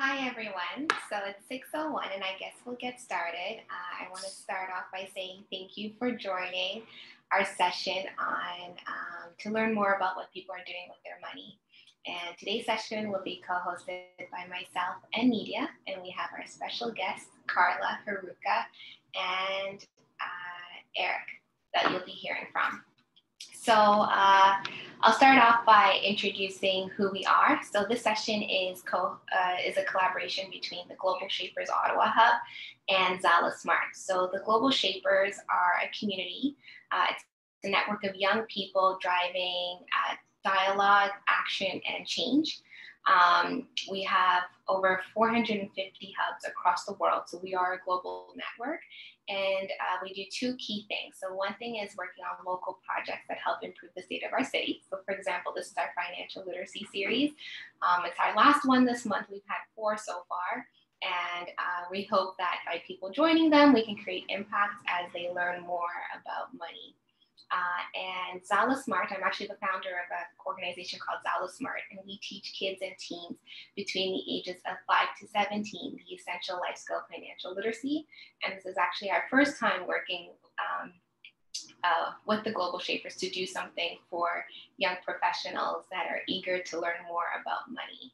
Hi everyone. So it's 6.01 and I guess we'll get started. Uh, I want to start off by saying thank you for joining our session on um, to learn more about what people are doing with their money. And today's session will be co-hosted by myself and Media, and we have our special guests, Carla Heruka and uh, Eric, that you'll be hearing from. So uh, I'll start off by introducing who we are. So this session is co uh, is a collaboration between the Global Shapers Ottawa Hub and ZalaSmart. So the Global Shapers are a community. Uh, it's a network of young people driving uh, dialogue, action, and change. Um, we have over 450 hubs across the world. So we are a global network and uh, we do two key things. So one thing is working on local projects that help improve the state of our city. So for example, this is our financial literacy series. Um, it's our last one this month. We've had four so far. And uh, we hope that by people joining them, we can create impact as they learn more about money. Uh, and ZalaSmart, I'm actually the founder of an organization called ZalaSmart, and we teach kids and teens between the ages of 5 to 17 the essential life skill financial literacy. And this is actually our first time working um, uh, with the Global Shapers to do something for young professionals that are eager to learn more about money.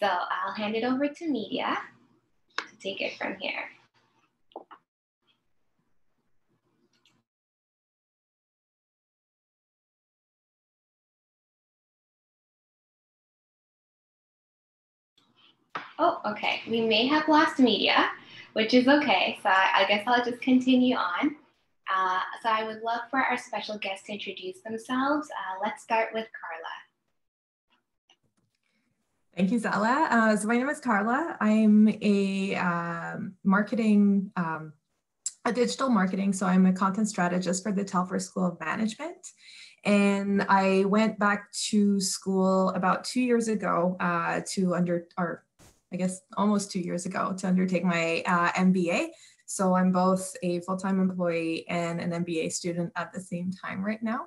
So I'll hand it over to Media to take it from here. Oh, okay. We may have lost media, which is okay. So I, guess I'll just continue on. Uh, so I would love for our special guests to introduce themselves. Uh, let's start with Carla. Thank you, Zala. Uh, so my name is Carla. I'm a um, marketing, um, a digital marketing. So I'm a content strategist for the Telfer School of Management. And I went back to school about two years ago uh, to under, or I guess almost two years ago to undertake my uh, MBA. So I'm both a full-time employee and an MBA student at the same time right now.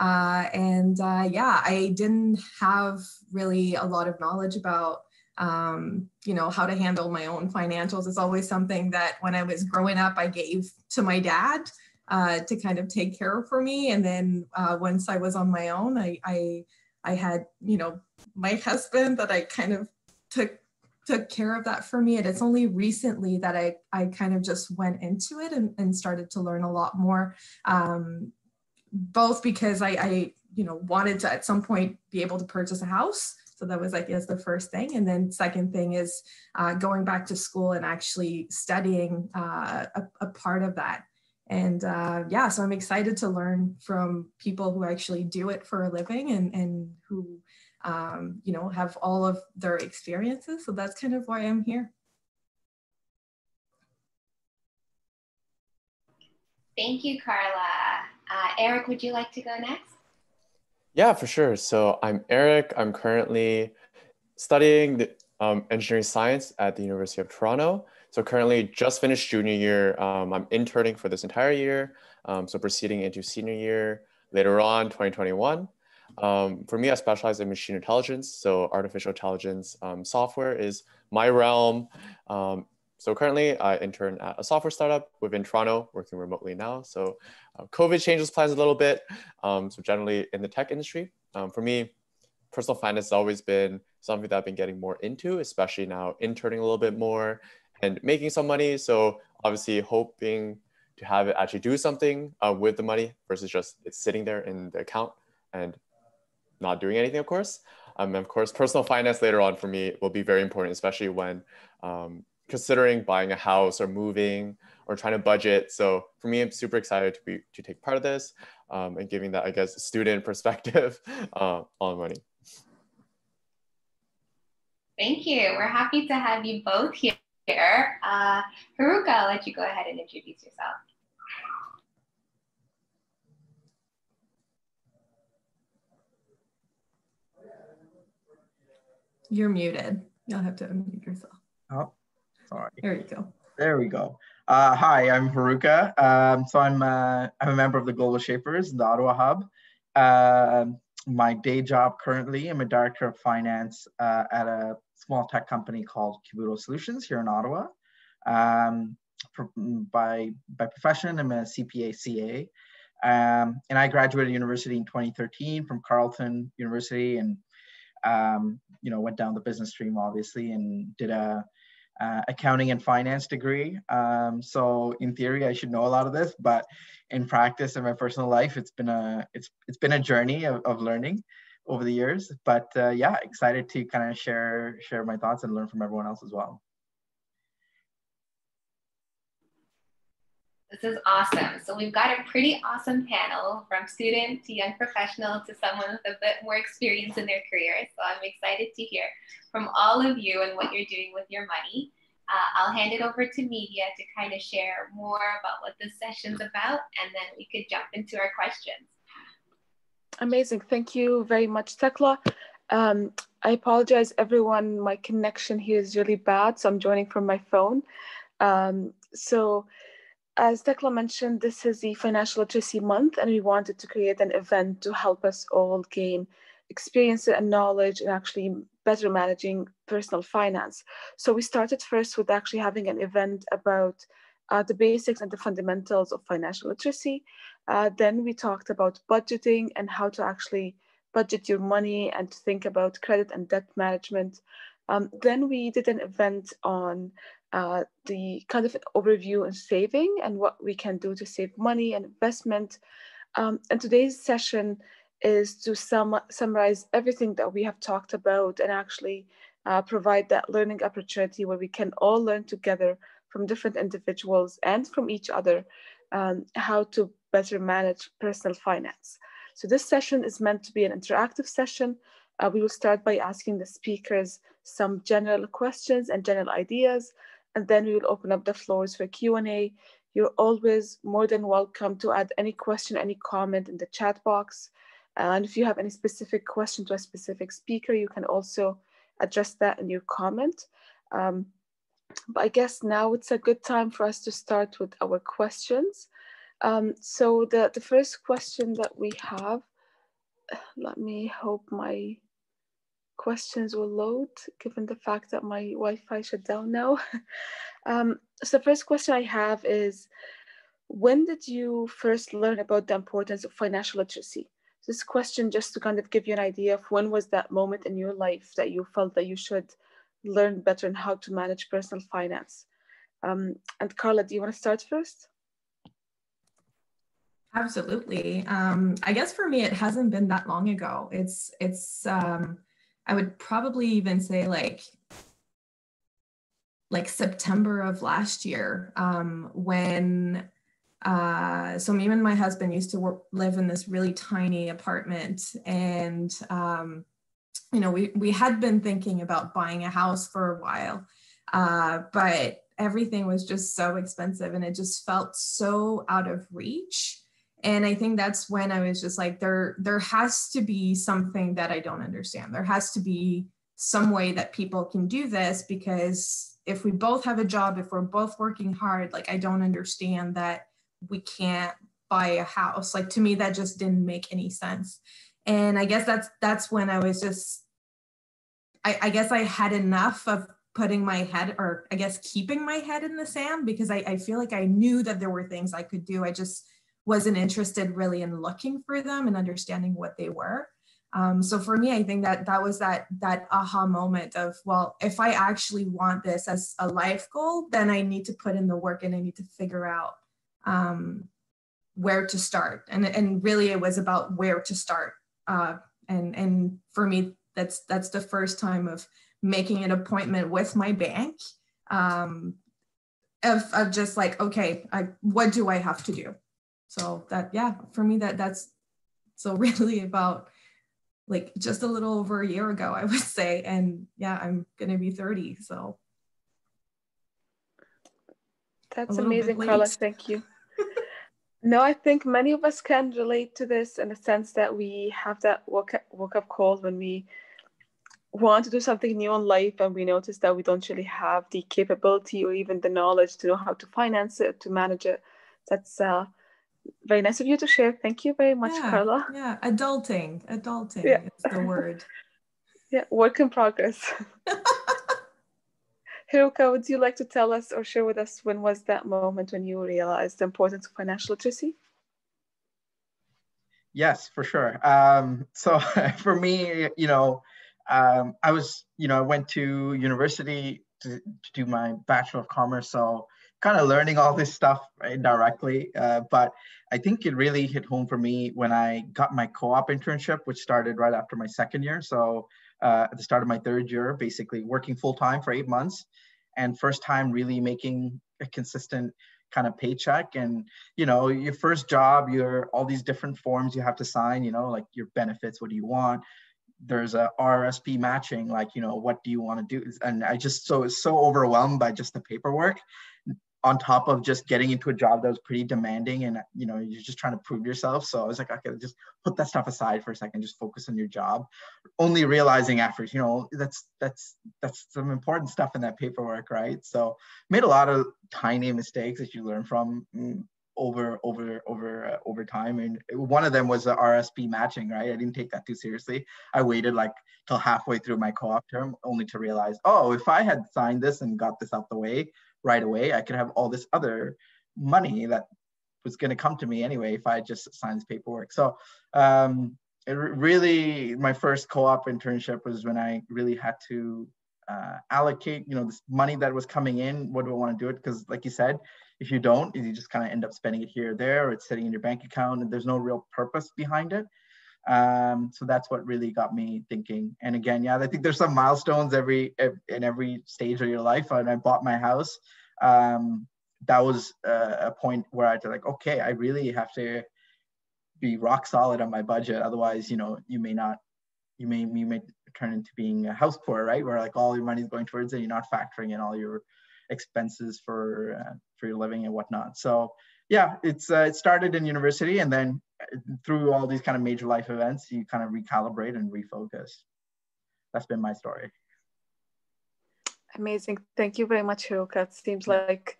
Uh, and uh, yeah, I didn't have really a lot of knowledge about um, you know, how to handle my own financials is always something that when I was growing up, I gave to my dad uh, to kind of take care of for me. And then uh, once I was on my own, I, I, I had, you know, my husband that I kind of took took care of that for me. And it's only recently that I, I kind of just went into it and, and started to learn a lot more, um, both because I, I, you know, wanted to at some point be able to purchase a house. So that was like, yes, the first thing. And then second thing is uh, going back to school and actually studying uh, a, a part of that. And uh, yeah, so I'm excited to learn from people who actually do it for a living and, and who um, you know, have all of their experiences. So that's kind of why I'm here. Thank you, Carla. Uh, Eric, would you like to go next? Yeah, for sure. So I'm Eric. I'm currently studying the, um, engineering science at the University of Toronto. So currently just finished junior year. Um, I'm interning for this entire year. Um, so proceeding into senior year later on, 2021. Um, for me, I specialize in machine intelligence. So artificial intelligence um, software is my realm. Um, so currently I intern at a software startup within Toronto, working remotely now. So uh, COVID changes plans a little bit. Um, so generally in the tech industry, um, for me, personal finance has always been something that I've been getting more into, especially now interning a little bit more and making some money. So obviously hoping to have it actually do something uh, with the money versus just it's sitting there in the account and not doing anything, of course. Um, of course, personal finance later on for me will be very important, especially when um, considering buying a house or moving or trying to budget. So for me, I'm super excited to be to take part of this um, and giving that, I guess, student perspective uh, on money. Thank you. We're happy to have you both here. Uh, Heruka, I'll let you go ahead and introduce yourself. You're muted. You'll have to unmute yourself. Oh, sorry. There you go. There we go. Uh, hi, I'm Heruka. Um, so I'm uh, I'm a member of the Global Shapers, the Ottawa Hub. Uh, my day job currently, I'm a director of finance uh, at a small tech company called Cubuto Solutions here in Ottawa. Um, by, by profession, I'm a CPA CA. Um, and I graduated university in 2013 from Carleton University and, um, you know, went down the business stream, obviously, and did a uh, accounting and finance degree. Um, so in theory, I should know a lot of this, but in practice, in my personal life, it's been a it's it's been a journey of, of learning over the years. But uh, yeah, excited to kind of share share my thoughts and learn from everyone else as well. This is awesome. So we've got a pretty awesome panel from student to young professional to someone with a bit more experience in their career. So I'm excited to hear from all of you and what you're doing with your money. Uh, I'll hand it over to media to kind of share more about what this session's about, and then we could jump into our questions. Amazing. Thank you very much, Tekla. Um, I apologize, everyone. My connection here is really bad, so I'm joining from my phone. Um, so as Tekla mentioned, this is the Financial Literacy Month, and we wanted to create an event to help us all gain experience and knowledge and actually better managing personal finance. So we started first with actually having an event about uh, the basics and the fundamentals of financial literacy. Uh, then we talked about budgeting and how to actually budget your money and think about credit and debt management. Um, then we did an event on uh, the kind of overview on saving and what we can do to save money and investment. Um, and today's session is to sum, summarize everything that we have talked about and actually uh, provide that learning opportunity where we can all learn together from different individuals and from each other um, how to better manage personal finance. So this session is meant to be an interactive session. Uh, we will start by asking the speakers some general questions and general ideas and then we will open up the floors for Q&A. You're always more than welcome to add any question, any comment in the chat box. And if you have any specific question to a specific speaker, you can also address that in your comment. Um, but I guess now it's a good time for us to start with our questions. Um, so the, the first question that we have, let me hope my questions will load given the fact that my Wi-Fi shut down now. um, so the first question I have is, when did you first learn about the importance of financial literacy? This question just to kind of give you an idea of when was that moment in your life that you felt that you should learn better and how to manage personal finance. Um, and Carla, do you want to start first? Absolutely. Um, I guess for me, it hasn't been that long ago. It's it's um, I would probably even say like like September of last year um, when uh, so me and my husband used to work, live in this really tiny apartment and um, you know we, we had been thinking about buying a house for a while uh, but everything was just so expensive and it just felt so out of reach and i think that's when i was just like there there has to be something that i don't understand. There has to be some way that people can do this because if we both have a job if we're both working hard like i don't understand that we can't buy a house. Like to me that just didn't make any sense. And i guess that's that's when i was just i, I guess i had enough of putting my head or i guess keeping my head in the sand because I, I feel like i knew that there were things i could do. I just wasn't interested really in looking for them and understanding what they were. Um, so for me, I think that that was that that aha moment of well, if I actually want this as a life goal, then I need to put in the work and I need to figure out um, where to start. And and really, it was about where to start. Uh, and and for me, that's that's the first time of making an appointment with my bank um, of, of just like okay I, what do i have to do so that yeah for me that that's so really about like just a little over a year ago i would say and yeah i'm gonna be 30 so. That's amazing carla thank you. No i think many of us can relate to this in the sense that we have that woke up, woke up call when we want to do something new in life and we notice that we don't really have the capability or even the knowledge to know how to finance it to manage it. That's uh very nice of you to share. Thank you very much, yeah, Carla. Yeah, adulting, adulting yeah. is the word. yeah, work in progress. Heruka, would you like to tell us or share with us when was that moment when you realized the importance of financial literacy? Yes, for sure. Um, so for me, you know, um, I was, you know, I went to university to, to do my Bachelor of Commerce. So kind of learning all this stuff indirectly. Uh, but I think it really hit home for me when I got my co-op internship, which started right after my second year. So uh, at the start of my third year, basically working full time for eight months, and first time really making a consistent kind of paycheck. And you know, your first job, you're all these different forms you have to sign. You know, like your benefits, what do you want? There's a RSP matching, like you know, what do you want to do? And I just so so overwhelmed by just the paperwork on top of just getting into a job that was pretty demanding and you know you're just trying to prove yourself. So i was like okay just put that stuff aside for a second just focus on your job. Only realizing after you know that's that's that's some important stuff in that paperwork right? So made a lot of tiny mistakes that you learn from mm, over over over uh, over time. And one of them was the rsp matching right? I didn't take that too seriously. I waited like till halfway through my co-op term only to realize oh if i had signed this and got this out the way right away. I could have all this other money that was going to come to me anyway if I just signed this paperwork. So um, it really, my first co-op internship was when I really had to uh, allocate, you know, this money that was coming in. What do I want to do it? Because like you said, if you don't, you just kind of end up spending it here or there, or it's sitting in your bank account, and there's no real purpose behind it. Um, so that's what really got me thinking. And again, yeah, I think there's some milestones every in every stage of your life. And I bought my house. Um, that was a, point where I to like, okay, I really have to be rock solid on my budget. Otherwise, you know, you may not, you may you may turn into being a house poor, right? Where like all your money is going towards it, you're not factoring in all your expenses for uh, for your living and whatnot. So yeah, it's uh, it started in university, and then through all these kind of major life events, you kind of recalibrate and refocus. That's been my story. Amazing. Thank you very much, Heruka. It seems like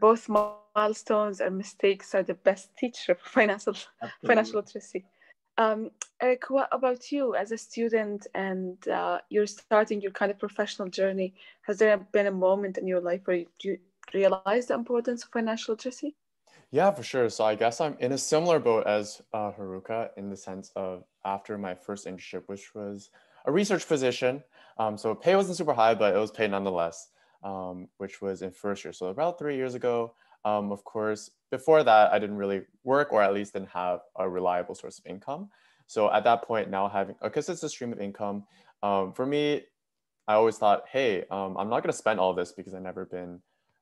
both milestones and mistakes are the best teacher for financial Absolutely. financial literacy. Um, Eric, what about you as a student and uh, you're starting your kind of professional journey? Has there been a moment in your life where you, you realized the importance of financial literacy? Yeah, for sure. So I guess I'm in a similar boat as uh, Heruka in the sense of after my first internship, which was a research position. Um, so pay wasn't super high, but it was paid nonetheless, um, which was in first year. So about three years ago. Um, of course, before that, I didn't really work or at least didn't have a reliable source of income. So at that point, now having because it's a consistent stream of income, um, for me, I always thought, hey, um, I'm not going to spend all this because I've never been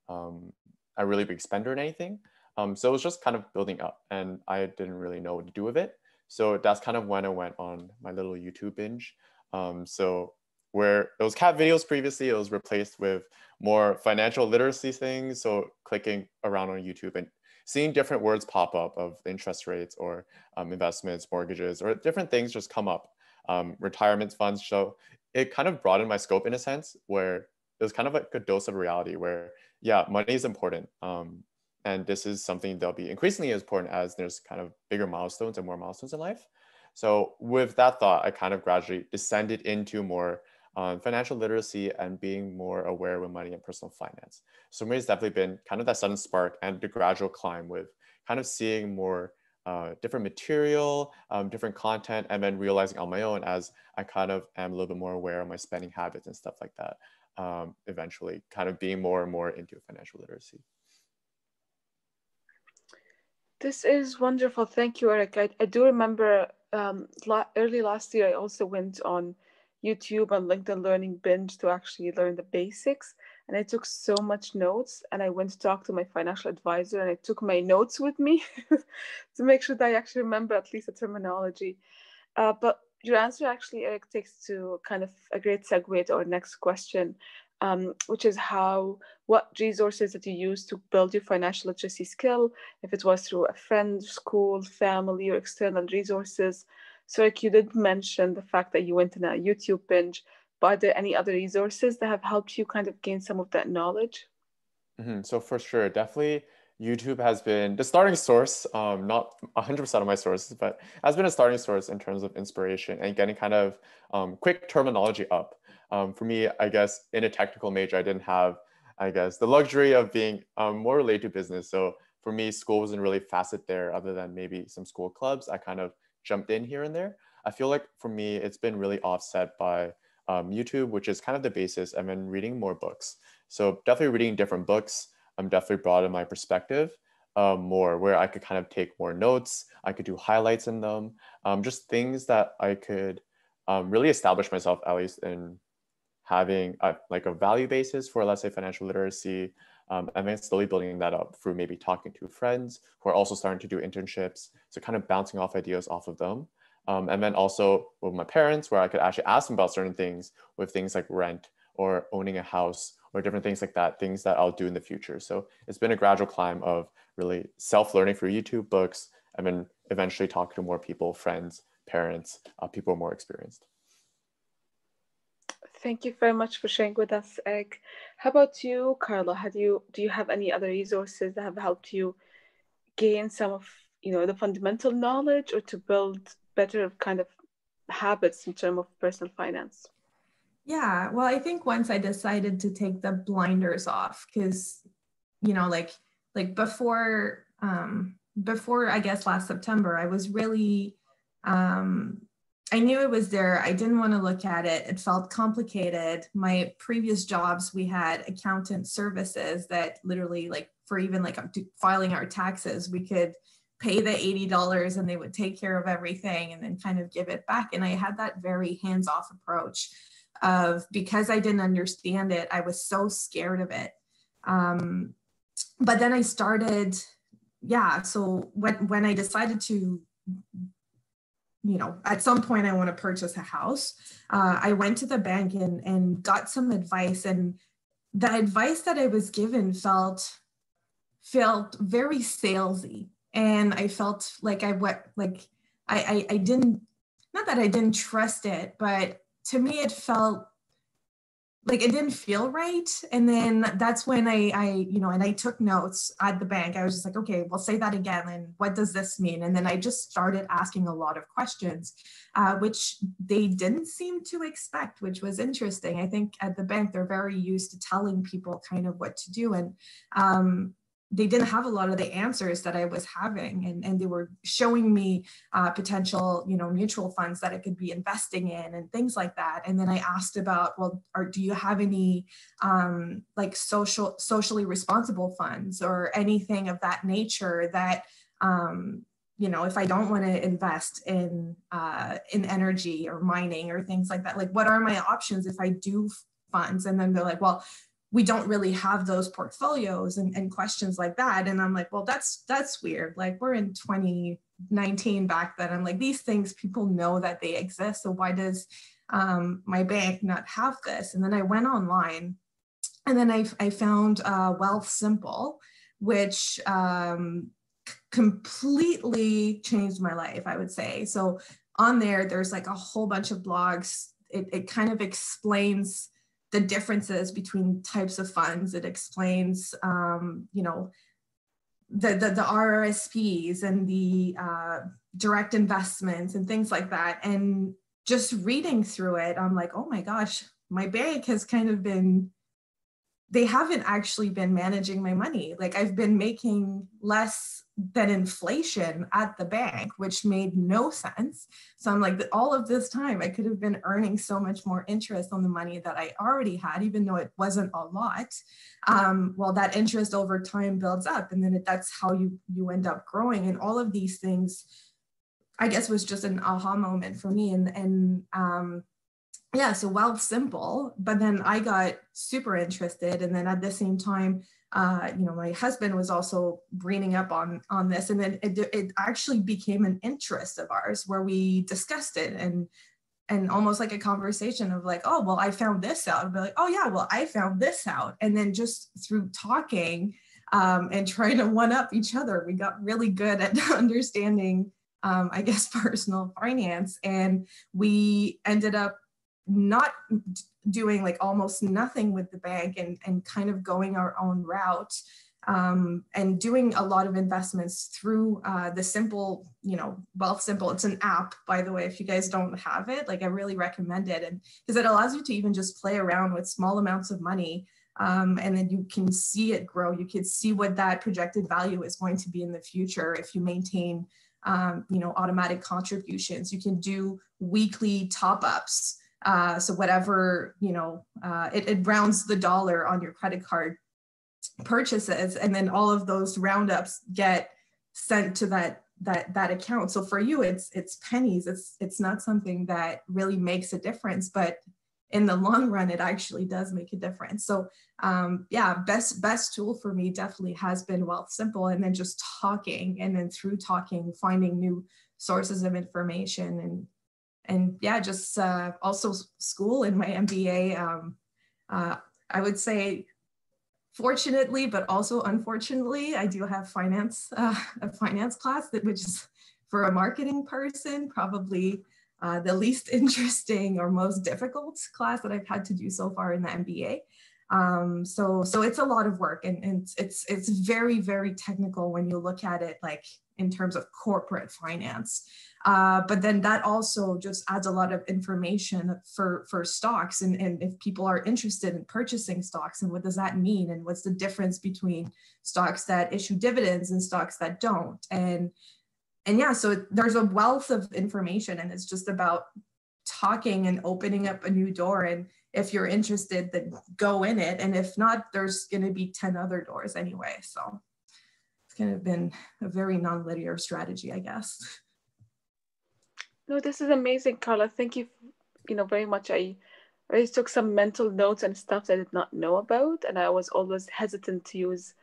um, a really big spender in anything. Um, so it was just kind of building up and I didn't really know what to do with it. So that's kind of when I went on my little YouTube binge. Um, so where it was cat videos previously, it was replaced with more financial literacy things. So clicking around on YouTube and seeing different words pop up of interest rates or um, investments, mortgages, or different things just come up. Um, retirement funds. So it kind of broadened my scope in a sense where it was kind of like a dose of reality where, yeah, money is important. Um, and this is something that'll be increasingly as important as there's kind of bigger milestones and more milestones in life. So with that thought, I kind of gradually descended into more um, financial literacy and being more aware with money and personal finance. So for me, it's definitely been kind of that sudden spark and the gradual climb with kind of seeing more uh, different material, um, different content, and then realizing on my own as I kind of am a little bit more aware of my spending habits and stuff like that. Um, eventually, kind of being more and more into financial literacy. This is wonderful. Thank you, Eric. I, I do remember um, la- early last year, I also went on YouTube and LinkedIn Learning Binge to actually learn the basics. And I took so much notes and I went to talk to my financial advisor and I took my notes with me to make sure that I actually remember at least the terminology. Uh, but your answer actually, Eric, takes to kind of a great segue to our next question um, which is how what resources that you use to build your financial literacy skill, if it was through a friend, school, family, or external resources. So, like you did mention the fact that you went in a YouTube binge, but are there any other resources that have helped you kind of gain some of that knowledge? Mm-hmm. So, for sure, definitely YouTube has been the starting source, um, not 100% of my sources, but has been a starting source in terms of inspiration and getting kind of um, quick terminology up. Um, for me, I guess in a technical major, I didn't have, I guess, the luxury of being um, more related to business. So for me, school wasn't really facet there other than maybe some school clubs. I kind of jumped in here and there. I feel like for me, it's been really offset by um, YouTube, which is kind of the basis. I've been reading more books. So definitely reading different books I'm definitely broadened my perspective um, more, where I could kind of take more notes. I could do highlights in them, um, just things that I could um, really establish myself at least in having a, like a value basis for, let's say, financial literacy. Um, and then slowly building that up through maybe talking to friends who are also starting to do internships. So kind of bouncing off ideas off of them. Um, and then also with my parents, where I could actually ask them about certain things with things like rent or owning a house or different things like that, things that I'll do in the future. So it's been a gradual climb of really self-learning through YouTube books and then eventually talk to more people, friends, parents, uh, people more experienced. Thank you very much for sharing with us, Eric. How about you, Carla? Have you do you have any other resources that have helped you gain some of you know the fundamental knowledge or to build better kind of habits in terms of personal finance? Yeah, well, I think once I decided to take the blinders off, because you know, like like before um before I guess last September, I was really um I knew it was there. I didn't want to look at it. It felt complicated. My previous jobs, we had accountant services that literally, like, for even like filing our taxes, we could pay the $80 and they would take care of everything and then kind of give it back. And I had that very hands off approach of because I didn't understand it, I was so scared of it. Um, but then I started, yeah. So when when I decided to, you know, at some point I want to purchase a house, uh, I went to the bank and and got some advice, and the advice that I was given felt felt very salesy, and I felt like I went like I, I I didn't not that I didn't trust it, but to me it felt like it didn't feel right. And then that's when i i you know and i took notes at the bank. I was just like okay well say that again and what does this mean? And then i just started asking a lot of questions uh, which they didn't seem to expect which was interesting. I think at the bank they're very used to telling people kind of what to do. And um, they didn't have a lot of the answers that I was having, and, and they were showing me uh, potential, you know, mutual funds that I could be investing in and things like that. And then I asked about, well, are, do you have any um, like social, socially responsible funds or anything of that nature that, um, you know, if I don't want to invest in uh, in energy or mining or things like that, like what are my options if I do funds? And then they're like, well, we don't really have those portfolios and, and questions like that. And i'm like well that's that's weird. Like we're in 2019 back then. I'm like these things people know that they exist. So why does um, my bank not have this? And then i went online and then i, I found uh, Wealthsimple which um, completely changed my life i would say. So on there there's like a whole bunch of blogs. It, it kind of explains the differences between types of funds. It explains, um, you know, the, the, the RRSPs and the uh, direct investments and things like that. And just reading through it, I'm like, oh my gosh, my bank has kind of been they haven't actually been managing my money. Like I've been making less than inflation at the bank, which made no sense. So I'm like, all of this time, I could have been earning so much more interest on the money that I already had, even though it wasn't a lot. Um, well, that interest over time builds up, and then it, that's how you you end up growing. And all of these things, I guess, was just an aha moment for me. And and um, yeah, so Wealthsimple, but then I got super interested. And then at the same time, uh, you know, my husband was also reading up on on this, and then it, it actually became an interest of ours where we discussed it and and almost like a conversation of like, oh, well, I found this out. And be like, oh yeah, well, I found this out. And then just through talking um, and trying to one up each other, we got really good at understanding, um, I guess, personal finance. And we ended up not doing like almost nothing with the bank and, and kind of going our own route um, and doing a lot of investments through uh, the simple, you know, Wealthsimple. It's an app, by the way. If you guys don't have it, like I really recommend it, and because it allows you to even just play around with small amounts of money, um, and then you can see it grow. You can see what that projected value is going to be in the future if you maintain, um, you know, automatic contributions. You can do weekly top ups. Uh, so whatever you know, uh, it, it rounds the dollar on your credit card purchases and then all of those roundups get sent to that that that account. So for you it's it's pennies. It's it's not something that really makes a difference but in the long run it actually does make a difference. So um yeah best best tool for me definitely has been Wealthsimple and then just talking and then through talking finding new sources of information and and yeah just uh also school in my mba um uh i would say fortunately, but also unfortunately, I do have finance, uh, a finance class that which is for a marketing person, probably uh, the least interesting or most difficult class that I've had to do so far in the MBA. Um, so, so it's a lot of work and, and it's, it's very, very technical when you look at it like in terms of corporate finance. Uh, but then that also just adds a lot of information for, for stocks and, and if people are interested in purchasing stocks and what does that mean and what's the difference between stocks that issue dividends and stocks that don't. And, and yeah, so there's a wealth of information and it's just about talking and opening up a new door. And if you're interested, then go in it. And if not, there's going to be 10 other doors anyway. So it's kind of been a very non-linear strategy, I guess. No, this is amazing, Carla. Thank you, you know, very much. I I took some mental notes and stuff that I did not know about, and I was always hesitant to use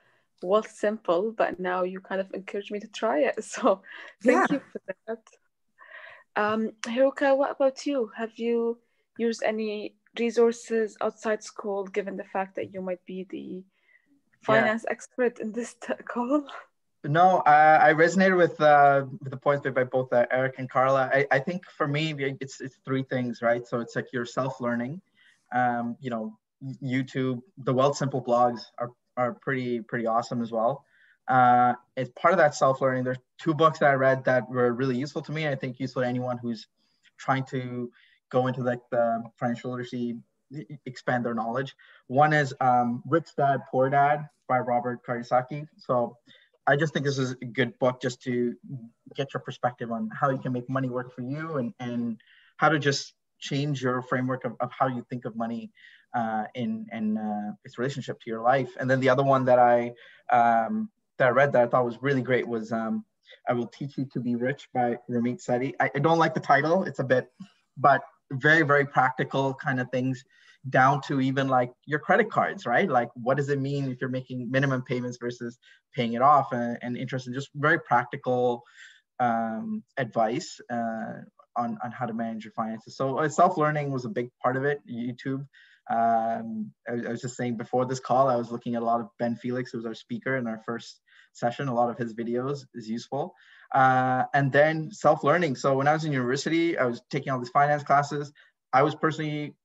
Wealthsimple, but now you kind of encouraged me to try it. So thank yeah. you for that. Um, Heruka, what about you? Have you used any resources outside school, given the fact that you might be the finance yeah. expert in this call? No, uh, I resonated with uh, with the points made by both uh, Eric and Carla. I, I think for me, it's it's three things, right? So it's like your self learning. Um, you know, YouTube, the Wealthsimple blogs are are pretty pretty awesome as well. Uh, as part of that self learning, there's two books that I read that were really useful to me. I think useful to anyone who's trying to go into like the financial literacy, expand their knowledge. One is um, Rich Dad Poor Dad by Robert Kiyosaki. So I just think this is a good book just to get your perspective on how you can make money work for you and, and how to just change your framework of, of how you think of money uh, in, in uh, its relationship to your life. And then the other one that I, um, that I read that I thought was really great was um, I Will Teach You to Be Rich by Ramit Sethi. I, I don't like the title, it's a bit, but very, very practical kind of things down to even like your credit cards, right? Like, what does it mean if you're making minimum payments versus paying it off and, and interest, and just very practical um, advice uh, on, on how to manage your finances. So, uh, self learning was a big part of it. YouTube. Um, I, I, was just saying before this call, I was looking at a lot of Ben Felix, who was our speaker in our first session. A lot of his videos is useful. Uh, and then self learning. So, when I was in university, I was taking all these finance classes. I was personally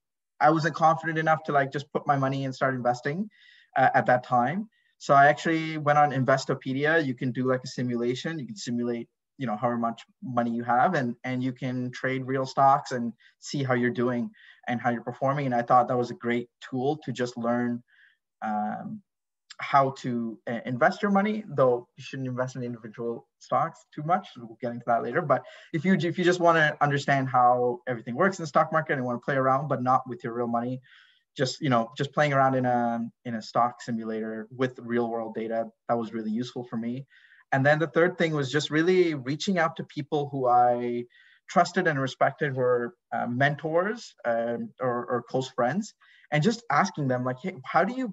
I wasn't confident enough to like just put my money and start investing uh, at that time. So I actually went on Investopedia. You can do like a simulation. You can simulate, you know, however much money you have, and and you can trade real stocks and see how you're doing and how you're performing. And I thought that was a great tool to just learn um, how to uh, invest your money, though you shouldn't invest in individual stocks too much. We'll get into that later. But if you if you just want to understand how everything works in the stock market and want to play around, but not with your real money, just you know just playing around in a in a stock simulator with real world data that was really useful for me. And then the third thing was just really reaching out to people who I trusted and respected were uh, mentors um, or, or close friends and just asking them like hey how do you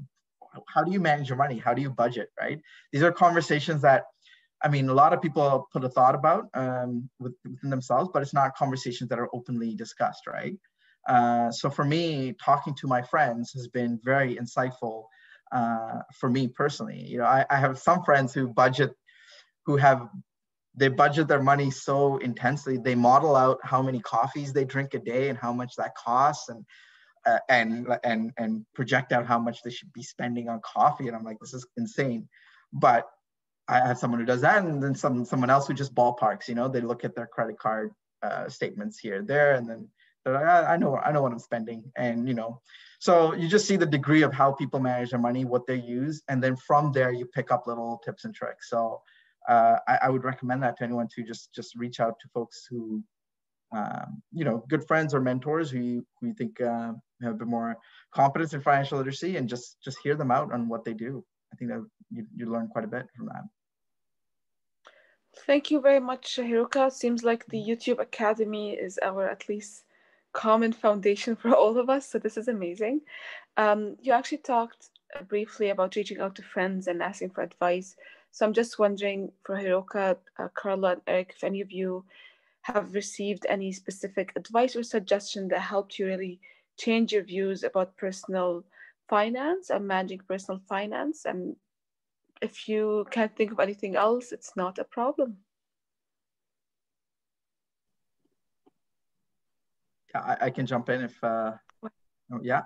how do you manage your money? How do you budget, right? These are conversations that, I mean, a lot of people put a thought about um, within themselves, but it's not conversations that are openly discussed, right? Uh, so for me, talking to my friends has been very insightful uh, for me personally. You know, I, I have some friends who budget, who have they budget their money so intensely. They model out how many coffees they drink a day and how much that costs, and uh, and and and project out how much they should be spending on coffee and i'm like this is insane but I have someone who does that, and then some someone else who just ballparks. You know, they look at their credit card uh, statements here, there, and then they're like, I, I know, I know what I'm spending, and you know, so you just see the degree of how people manage their money, what they use, and then from there you pick up little tips and tricks. So uh, I, I, would recommend that to anyone to just just reach out to folks who, um, you know, good friends or mentors who you, who you think uh, have a bit more competence in financial literacy, and just just hear them out on what they do. I think that you, you learn quite a bit from that. Thank you very much, Heruka. Seems like the YouTube Academy is our at least common foundation for all of us. So this is amazing. Um, you actually talked briefly about reaching out to friends and asking for advice. So I'm just wondering for Heruka, uh, Carla, and Eric, if any of you have received any specific advice or suggestion that helped you really change your views about personal finance and managing personal finance. And if you can't think of anything else, it's not a problem. I, I can jump in if, uh, oh, yeah.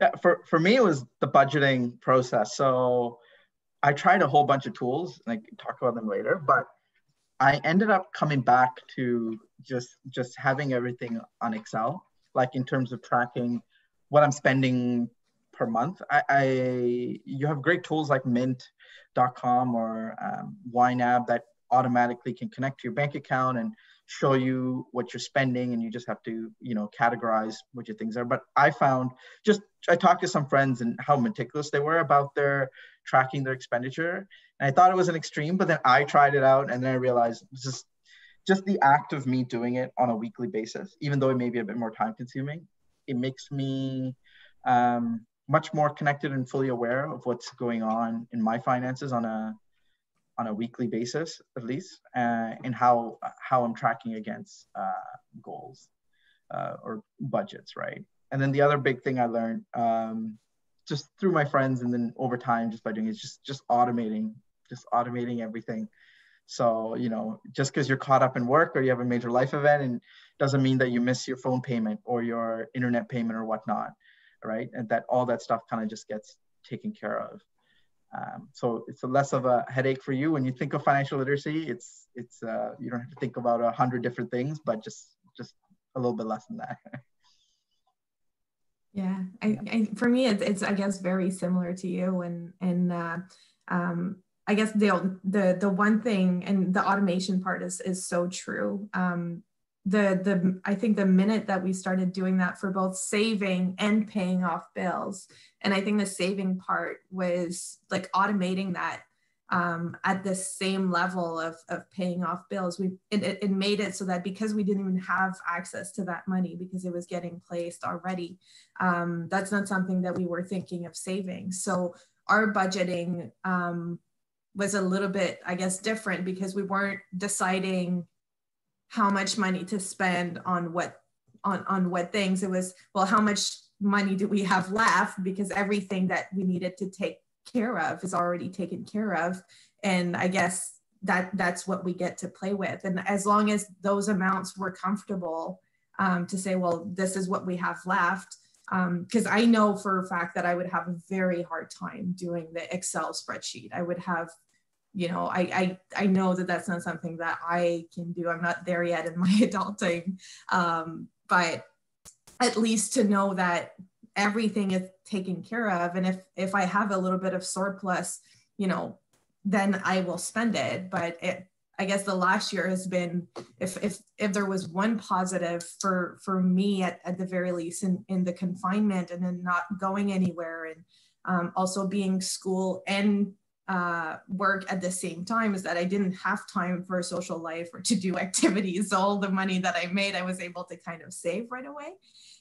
yeah. For, for me, it was the budgeting process. So I tried a whole bunch of tools and I can talk about them later, but I ended up coming back to just, just having everything on Excel, like in terms of tracking what I'm spending per month. I, I you have great tools like mint.com or um, YNAB that automatically can connect to your bank account and show you what you're spending and you just have to you know categorize what your things are but i found just i talked to some friends and how meticulous they were about their tracking their expenditure and i thought it was an extreme but then i tried it out and then i realized just just the act of me doing it on a weekly basis even though it may be a bit more time consuming it makes me um, much more connected and fully aware of what's going on in my finances on a on a weekly basis at least uh, and how how i'm tracking against uh, goals uh, or budgets right? And then the other big thing i learned um, just through my friends and then over time just by doing it, is just just automating just automating everything so you know just because you're caught up in work or you have a major life event and doesn't mean that you miss your phone payment or your internet payment or whatnot right and that all that stuff kind of just gets taken care of um, so it's a less of a headache for you when you think of financial literacy. It's it's uh, you don't have to think about a hundred different things, but just just a little bit less than that. yeah, I, I, for me, it's, it's I guess very similar to you, and and uh, um, I guess the the the one thing and the automation part is is so true. Um, the the I think the minute that we started doing that for both saving and paying off bills, and I think the saving part was like automating that um, at the same level of, of paying off bills. We it, it made it so that because we didn't even have access to that money because it was getting placed already, um, that's not something that we were thinking of saving. So our budgeting um, was a little bit, I guess, different because we weren't deciding how much money to spend on what on on what things. It was well how much money do we have left? Because everything that we needed to take care of is already taken care of. And i guess that that's what we get to play with. And as long as those amounts were comfortable um, to say well this is what we have left because um, i know for a fact that i would have a very hard time doing the excel spreadsheet. I would have you know I, I i know that that's not something that i can do. I'm not there yet in my adulting. Um, but at least to know that everything is taken care of and if if i have a little bit of surplus you know then i will spend it. But it i guess the last year has been if if if there was one positive for for me at, at the very least in in the confinement and then not going anywhere and um, also being school and uh, work at the same time is that I didn't have time for social life or to do activities. So all the money that I made, I was able to kind of save right away.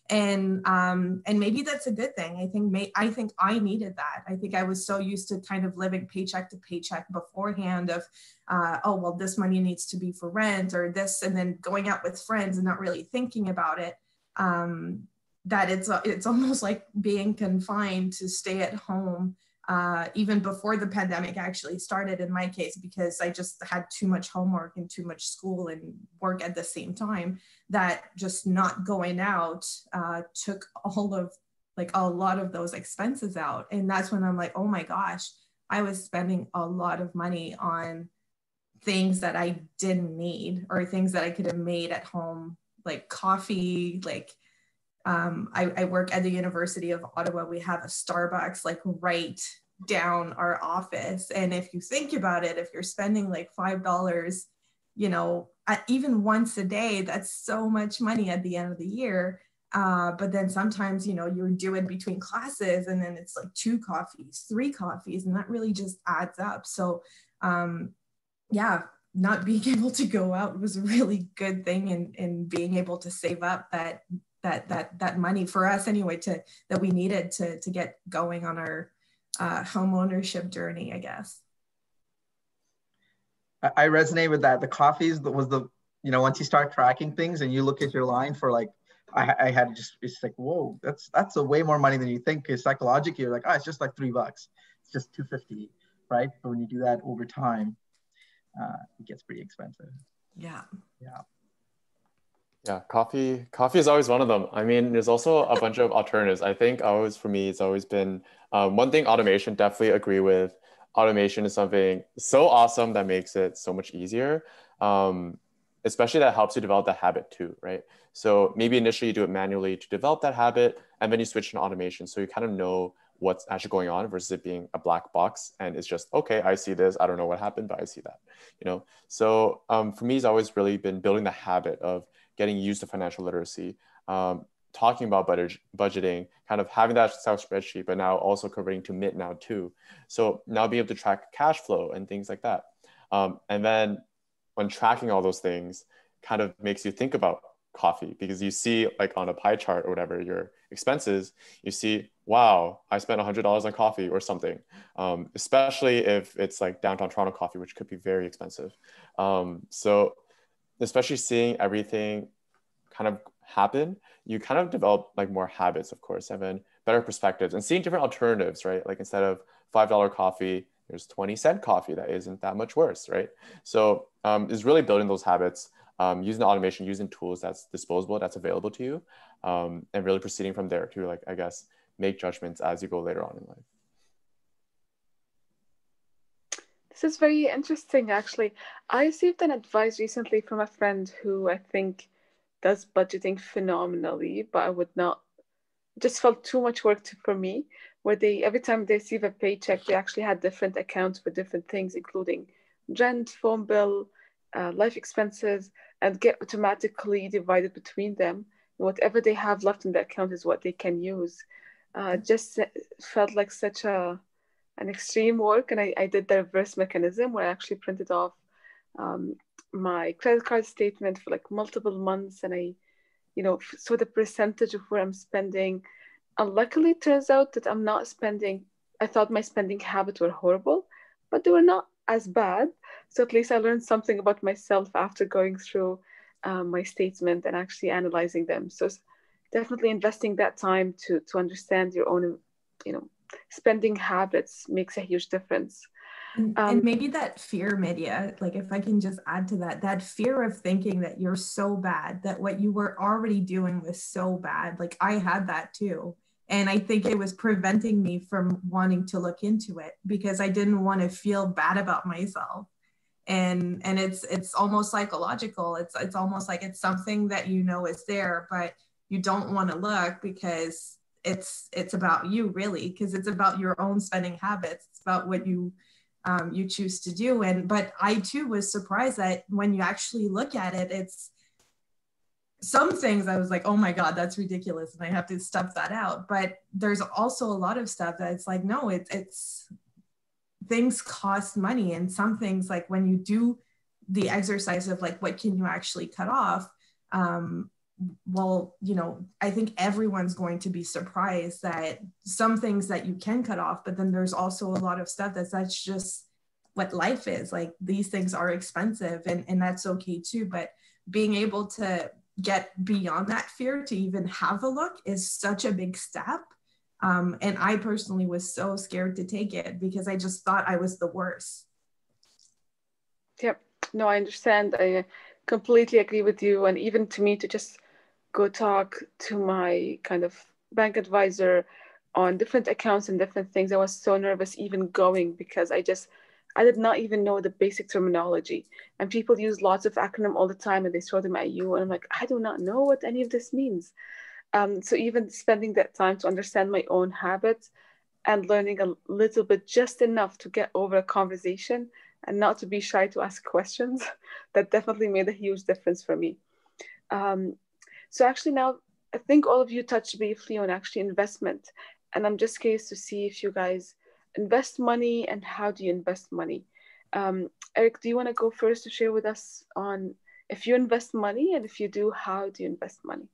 And um, and maybe that's a good thing. I think may, I think I needed that. I think I was so used to kind of living paycheck to paycheck beforehand of, uh, oh well, this money needs to be for rent or this, and then going out with friends and not really thinking about it. Um, that it's it's almost like being confined to stay at home uh, even before the pandemic actually started in my case because i just had too much homework and too much school and work at the same time that just not going out uh, took all of like a lot of those expenses out. And that's when i'm like oh my gosh I was spending a lot of money on things that I didn't need or things that I could have made at home, like coffee, like um, I, I, work at the University of Ottawa. We have a Starbucks like right down our office. And if you think about it, if you're spending like $5, you know, even once a day, that's so much money at the end of the year. Uh, but then sometimes, you know, you're doing between classes and then it's like two coffees, three coffees, and that really just adds up. So, um, yeah, not being able to go out was a really good thing and, and being able to save up that that that that money for us anyway to that we needed to to get going on our uh, home ownership journey, I guess. I resonate with that. The coffees was the you know once you start tracking things and you look at your line for like I, I had just it's like whoa that's that's a way more money than you think. Because psychologically you're like oh it's just like three bucks. It's just 250 right? But when you do that over time uh, it gets pretty expensive. Yeah. Yeah yeah, coffee. Coffee is always one of them. I mean, there's also a bunch of alternatives. I think always for me, it's always been um, one thing. Automation, definitely agree with. Automation is something so awesome that makes it so much easier. Um, especially that helps you develop the habit too, right? So maybe initially you do it manually to develop that habit, and then you switch to automation, so you kind of know what's actually going on versus it being a black box and it's just okay i see this i don't know what happened but i see that you know so um, for me it's always really been building the habit of getting used to financial literacy, um, talking about budget, budgeting, kind of having that Excel spreadsheet, but now also converting to Mint now too. So now being able to track cash flow and things like that. Um, and then when tracking all those things, kind of makes you think about coffee because you see like on a pie chart or whatever your expenses, you see, wow, I spent $100 on coffee or something, um, especially if it's like downtown Toronto coffee, which could be very expensive. Um, so especially seeing everything kind of happen, you kind of develop like more habits, of course, then better perspectives and seeing different alternatives, right? Like instead of $5 coffee, there's 20 cent coffee that isn't that much worse, right? So um, is really building those habits, um, using the automation, using tools that's disposable, that's available to you, um, and really proceeding from there to like, I guess, make judgments as you go later on in life. This is very interesting, actually. I received an advice recently from a friend who I think does budgeting phenomenally, but I would not. Just felt too much work to, for me. Where they every time they receive a paycheck, they actually had different accounts for different things, including rent, phone bill, uh, life expenses, and get automatically divided between them. Whatever they have left in the account is what they can use. Uh, just felt like such a an extreme work and I, I did the reverse mechanism where I actually printed off um, my credit card statement for like multiple months and I, you know, saw the percentage of where I'm spending. And luckily it turns out that I'm not spending, I thought my spending habits were horrible, but they were not as bad. So at least I learned something about myself after going through um, my statement and actually analyzing them. So definitely investing that time to to understand your own, you know, spending habits makes a huge difference. And, um, and, maybe that fear, media, like if I can just add to that, that fear of thinking that you're so bad, that what you were already doing was so bad. Like I had that too. And I think it was preventing me from wanting to look into it because I didn't want to feel bad about myself. And and it's it's almost psychological. It's it's almost like it's something that you know is there, but you don't want to look because it's it's about you really because it's about your own spending habits. It's about what you um, you choose to do. And but i too was surprised that when you actually look at it it's some things i was like oh my god that's ridiculous and i have to stuff that out. But there's also a lot of stuff that it's like no it, it's things cost money. And some things like when you do the exercise of like what can you actually cut off um, well, you know, I think everyone's going to be surprised that some things that you can cut off, but then there's also a lot of stuff that's that's just what life is. Like these things are expensive and, and that's okay too. But being able to get beyond that fear to even have a look is such a big step. Um, and I personally was so scared to take it because I just thought I was the worst. Yep. No, I understand. I completely agree with you. And even to me, to just go talk to my kind of bank advisor, on different accounts and different things. I was so nervous even going because I just I did not even know the basic terminology. And people use lots of acronym all the time and they throw them at you. And I'm like, I do not know what any of this means. Um, so even spending that time to understand my own habits and learning a little bit, just enough to get over a conversation and not to be shy to ask questions, that definitely made a huge difference for me. Um, so actually now, I think all of you touched briefly on actually investment. And I'm just curious to see if you guys invest money and how do you invest money? Um, Eric, do you want to go first to share with us on if you invest money and if you do, how do you invest money?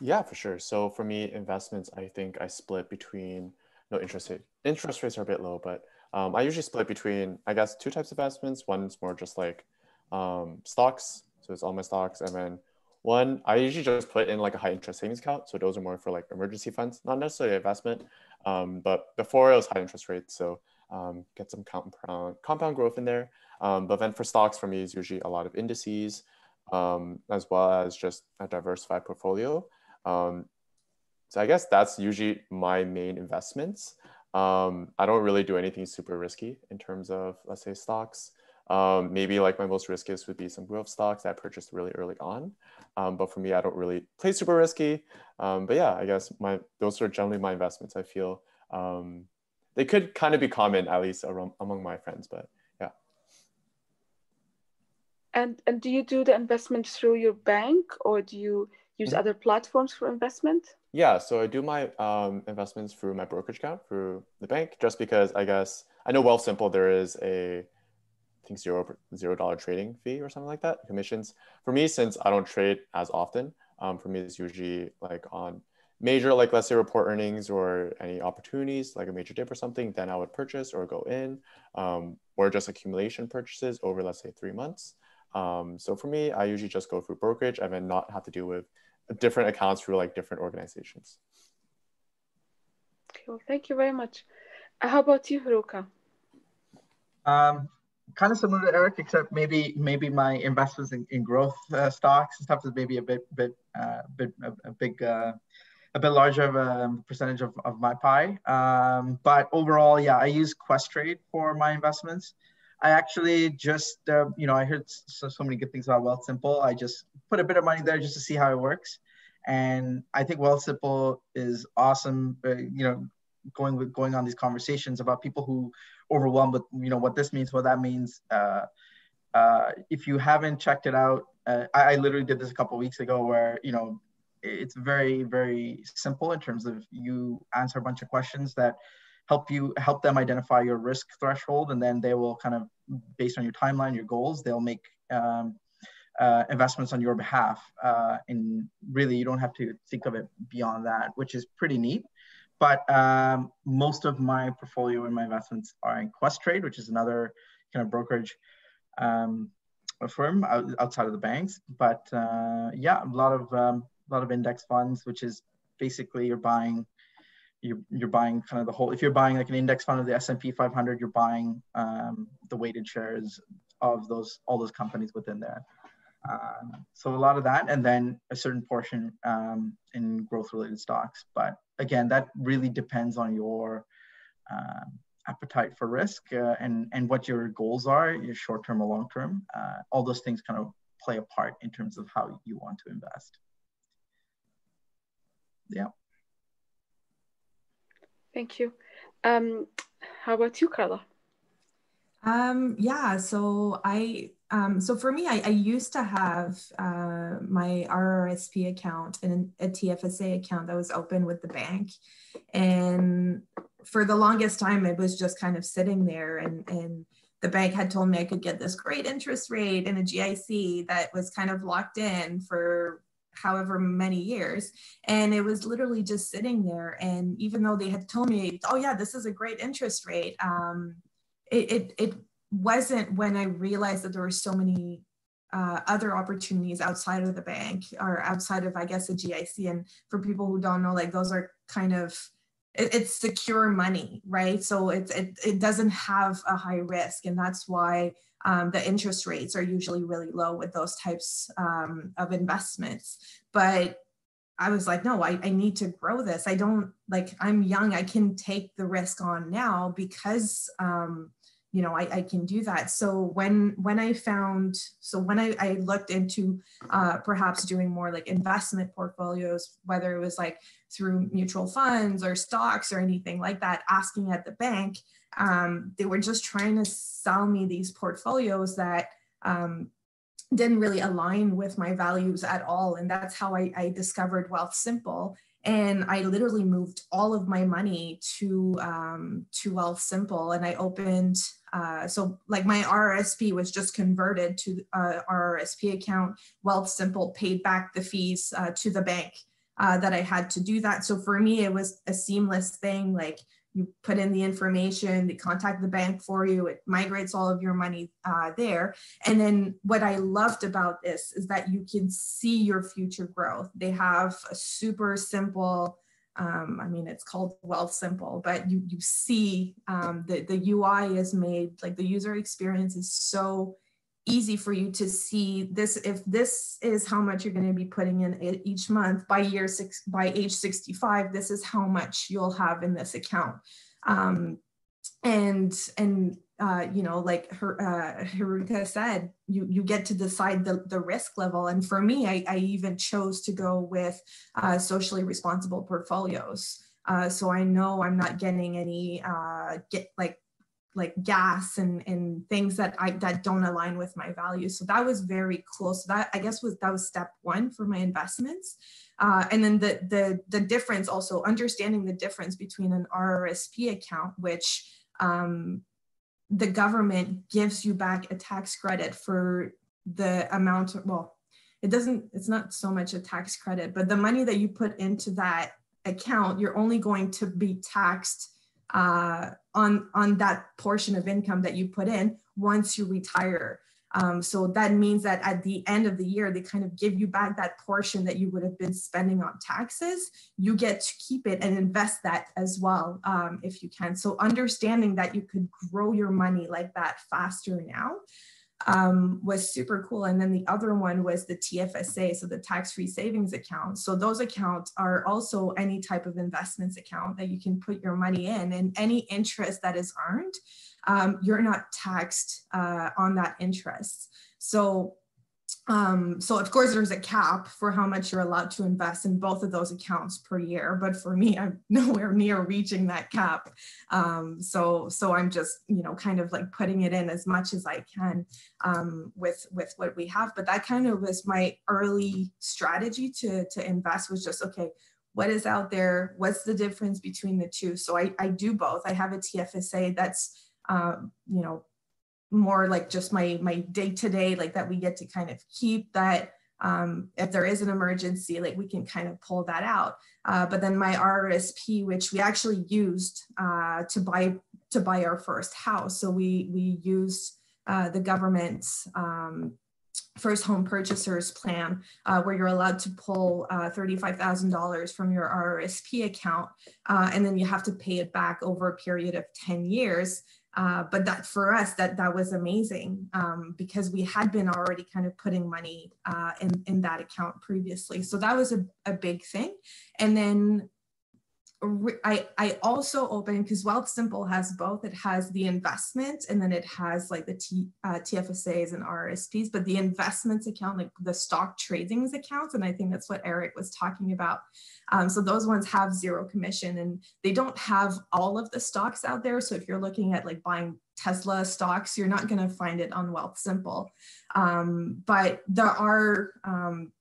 Yeah, for sure. So for me, investments, I think I split between no interest rate. Interest rates are a bit low, but um, I usually split between I guess two types of investments. One's more just like um, stocks, so it's all my stocks, and then one I usually just put in like a high interest savings account. So those are more for like emergency funds, not necessarily investment. Um, but before it was high interest rates, so um, get some compound compound growth in there. Um, but then for stocks, for me, is usually a lot of indices, um, as well as just a diversified portfolio. Um, so I guess that's usually my main investments. Um, I don't really do anything super risky in terms of, let's say, stocks. Um, maybe like my most riskiest would be some growth stocks that I purchased really early on. Um, but for me, I don't really play super risky. Um, but yeah, I guess my those are generally my investments. I feel um, they could kind of be common, at least around, among my friends. But yeah. And and do you do the investment through your bank or do you use mm-hmm. other platforms for investment? Yeah, so I do my um, investments through my brokerage account through the bank, just because I guess I know Wealthsimple there is a think zero zero dollar trading fee or something like that commissions. For me since i don't trade as often um, for me it's usually like on major like let's say report earnings or any opportunities like a major dip or something then i would purchase or go in um, or just accumulation purchases over let's say three months. Um, so for me i usually just go through brokerage and then not have to deal with different accounts through like different organizations. Okay well thank you very much. Uh, how about you Heruka? Um, kind of similar to Eric, except maybe maybe my investments in, in growth uh, stocks and stuff is maybe a bit bit uh, bit a, a big uh, a bit larger of a percentage of, of my pie. Um, but overall, yeah, I use Questrade for my investments. I actually just uh, you know I heard so, so many good things about Wealthsimple. I just put a bit of money there just to see how it works, and I think Wealthsimple is awesome. Uh, you know, going with going on these conversations about people who overwhelmed with you know what this means, what that means. Uh, uh, if you haven't checked it out, uh, I, I, literally did this a couple weeks ago, where you know it's very very simple in terms of you answer a bunch of questions that help you help them identify your risk threshold, and then they will kind of based on your timeline, your goals, they'll make um, uh, investments on your behalf. Uh, and really, you don't have to think of it beyond that, which is pretty neat. But um, most of my portfolio and my investments are in Questrade, which is another kind of brokerage um, firm outside of the banks. But uh, yeah, a lot of um, a lot of index funds, which is basically you're buying you're, you're buying kind of the whole if you're buying like an index fund of the s&p 500 you're buying um, the weighted shares of those all those companies within there um, so a lot of that, and then a certain portion um, in growth-related stocks. But again, that really depends on your uh, appetite for risk uh, and and what your goals are, your short-term or long-term. Uh, all those things kind of play a part in terms of how you want to invest. Yeah. Thank you. Um, how about you, Carla? Um, yeah, so I um, so for me, I, I used to have uh, my RRSP account and a TFSA account that was open with the bank. And for the longest time, it was just kind of sitting there and, and the bank had told me I could get this great interest rate and a GIC that was kind of locked in for however many years. And it was literally just sitting there. And even though they had told me, oh yeah, this is a great interest rate, um, it, it, it wasn't when I realized that there were so many uh, other opportunities outside of the bank or outside of, I guess, the GIC. And for people who don't know, like those are kind of it, it's secure money, right? So it's it it doesn't have a high risk, and that's why um, the interest rates are usually really low with those types um, of investments. But I was like, no, I, I need to grow this. I don't like, I'm young. I can take the risk on now because, um, you know, I, I can do that. So when when I found, so when I, I looked into uh, perhaps doing more like investment portfolios, whether it was like through mutual funds or stocks or anything like that, asking at the bank, um, they were just trying to sell me these portfolios that um, didn't really align with my values at all. And that's how I, I discovered Wealthsimple. And I literally moved all of my money to um, to Wealthsimple, and I opened. Uh, so like my RRSP was just converted to uh, RRSP account. Wealthsimple paid back the fees uh, to the bank uh, that I had to do that. So for me, it was a seamless thing. Like you put in the information, they contact the bank for you, it migrates all of your money there. And then what I loved about this is that you can see your future growth. They have a super simple, um, I mean, it's called Wealthsimple, but you, you see um, the, the UI is made, like the user experience is so easy for you to see this if this is how much you're going to be putting in each month by year six by age 65 this is how much you'll have in this account. Um, and and uh, you know like her uh, Heruka said you you get to decide the, the risk level and for me I, I even chose to go with uh, socially responsible portfolios uh, so I know I'm not getting any uh, get like like gas and and things that I that don't align with my values. So that was very cool. So that I guess was that was step one for my investments. Uh, and then the the the difference also understanding the difference between an RRSP account, which um, the government gives you back a tax credit for the amount. Of, well, it doesn't. It's not so much a tax credit, but the money that you put into that account, you're only going to be taxed uh, on on that portion of income that you put in once you retire. Um, so that means that at the end of the year, they kind of give you back that portion that you would have been spending on taxes. You get to keep it and invest that as well um, if you can. So understanding that you could grow your money like that faster now um, was super cool. And then the other one was the TFSA, so the tax free savings account. So those accounts are also any type of investments account that you can put your money in, and any interest that is earned, um, you're not taxed uh, on that interest. So um, so of course there's a cap for how much you're allowed to invest in both of those accounts per year. But for me, I'm nowhere near reaching that cap. Um, so so I'm just you know kind of like putting it in as much as I can um, with with what we have. But that kind of was my early strategy to to invest was just okay. What is out there? What's the difference between the two? So I, I do both. I have a TFSA that's um, you know more like just my my day to day like that we get to kind of keep that um, if there is an emergency like we can kind of pull that out. Uh, but then my RRSP which we actually used uh, to buy to buy our first house. So we we used uh, the government's um, first home purchasers plan uh, where you're allowed to pull uh, $35,000 from your RRSP account uh, and then you have to pay it back over a period of 10 years uh, but that for us that that was amazing um, because we had been already kind of putting money uh, in in that account previously. So that was a, a big thing. And then I, I also open because Wealthsimple has both. It has the investment and then it has like the T, uh, TFSAs and RRSPs, but the investments account, like the stock tradings accounts, and I think that's what Eric was talking about. Um, so those ones have zero commission and they don't have all of the stocks out there. So if you're looking at like buying Tesla stocks, you're not going to find it on Wealthsimple. Um, but there are um,